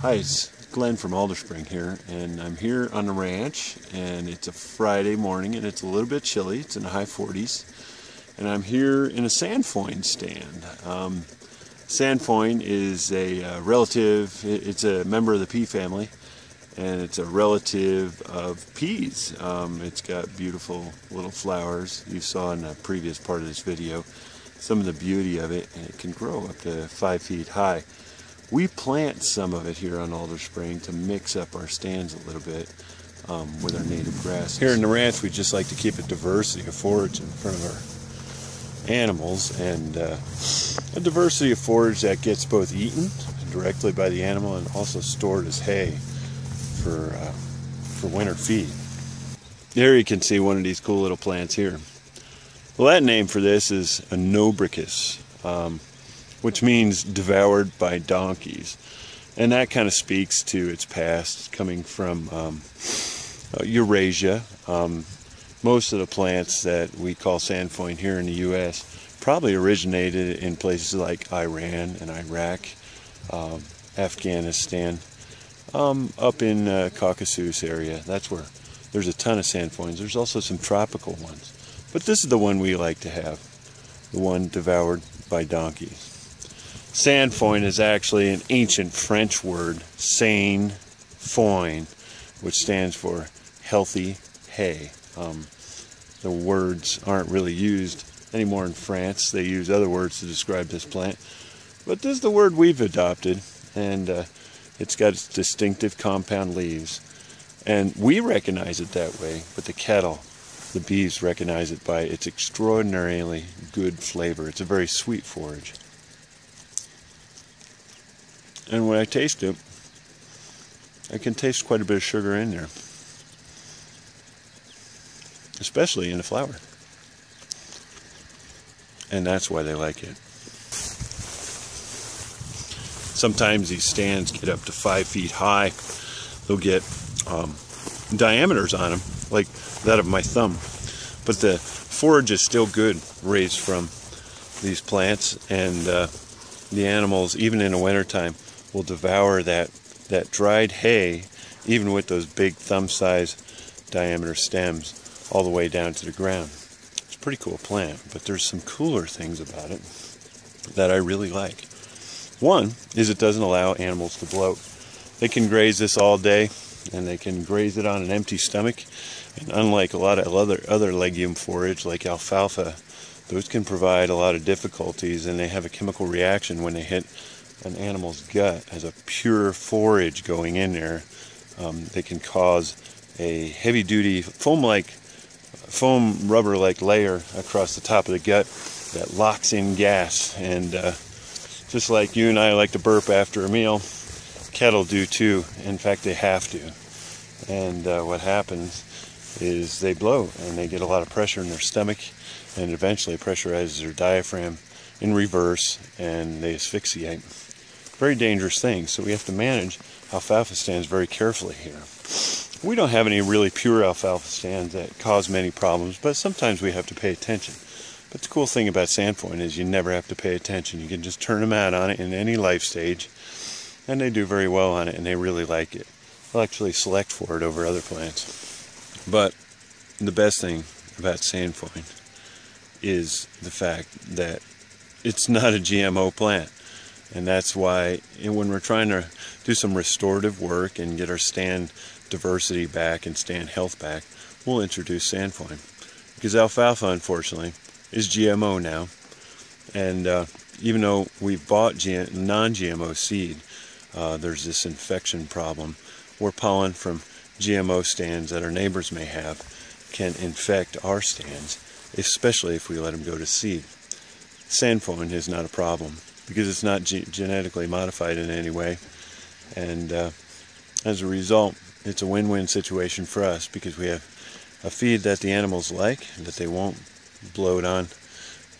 Hi, it's Glenn from Alderspring here, and I'm here on the ranch, and it's a Friday morning, and it's a little bit chilly. It's in the high 40s, and I'm here in a sainfoin stand. Um, sainfoin is a uh, relative, it's a member of the pea family, and it's a relative of peas. Um, it's got beautiful little flowers you saw in the previous part of this video. Some of the beauty of it, and it can grow up to five feet high. We plant some of it here on Alderspring to mix up our stands a little bit um, with our native grass. Here in the ranch, we just like to keep a diversity of forage in front of our animals and uh, a diversity of forage that gets both eaten directly by the animal and also stored as hay for uh, for winter feed. There you can see one of these cool little plants here. The Latin name for this is Onobrychis. Um, which means devoured by donkeys. And that kind of speaks to its past, coming from um, uh, Eurasia. Um, most of the plants that we call sainfoin here in the U.S. probably originated in places like Iran and Iraq, um, Afghanistan, um, up in uh, Caucasus area. That's where there's a ton of sainfoins. There's also some tropical ones. But this is the one we like to have, the one devoured by donkeys. Sainfoin is actually an ancient French word, sain foin, which stands for healthy hay. Um, the words aren't really used anymore in France. They use other words to describe this plant. But this is the word we've adopted, and uh, it's got its distinctive compound leaves. And we recognize it that way, but the cattle, the bees recognize it by its extraordinarily good flavor. It's a very sweet forage. And when I taste it, I can taste quite a bit of sugar in there, especially in the flower. And that's why they like it. Sometimes these stands get up to five feet high. They'll get um, diameters on them, like that of my thumb. But the forage is still good raised from these plants, and uh, the animals, even in the wintertime, will devour that, that dried hay, even with those big thumb size diameter stems, all the way down to the ground. It's a pretty cool plant, but there's some cooler things about it that I really like. One is it doesn't allow animals to bloat. They can graze this all day, and they can graze it on an empty stomach. And unlike a lot of other other legume forage like alfalfa, those can provide a lot of difficulties, and they have a chemical reaction when they hit an animal's gut. As a pure forage going in there, um, they can cause a heavy duty foam like foam rubber like layer across the top of the gut that locks in gas. And uh, just like you and I like to burp after a meal cattle do too. In fact they have to. And uh, what happens is they blow and they get a lot of pressure in their stomach and eventually pressurizes their diaphragm in reverse and they asphyxiate very dangerous thing. So we have to manage alfalfa stands very carefully here. We don't have any really pure alfalfa stands that cause many problems, but sometimes we have to pay attention. But the cool thing about sainfoin is you never have to pay attention. You can just turn them out on it in any life stage, and they do very well on it, and they really like it. They'll actually select for it over other plants. But the best thing about sainfoin is the fact that it's not a GMO plant. And that's why when we're trying to do some restorative work and get our stand diversity back and stand health back, we'll introduce sainfoin. Because alfalfa, unfortunately, is GMO now. And uh, even though we've bought non-GMO seed, uh, there's this infection problem where pollen from GMO stands that our neighbors may have can infect our stands, especially if we let them go to seed. Sainfoin is not a problem because it's not ge genetically modified in any way. And uh, as a result, it's a win-win situation for us because we have a feed that the animals like, that they won't bloat on,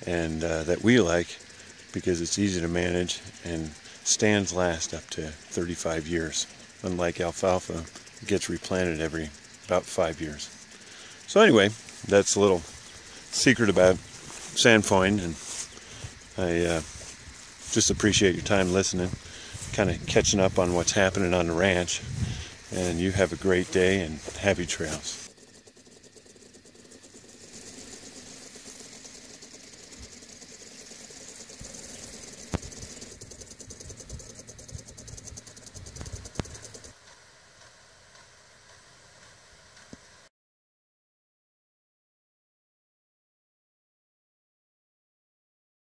and uh, that we like because it's easy to manage and stands last up to 35 years. Unlike alfalfa, gets replanted every about five years. So anyway, that's a little secret about sainfoin, and I uh, just appreciate your time listening. kind of catching up on what's happening on the ranch. And you have a great day and happy trails.